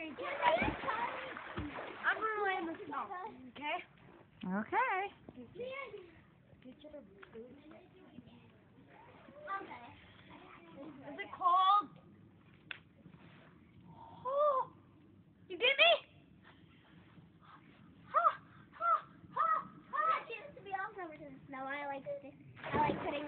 I'm gonna lay in the snow. Okay. Okay. Is it cold? Oh, you get me? Ha, ha, ha, ha. I used to be all summer the snow. I like, I like putting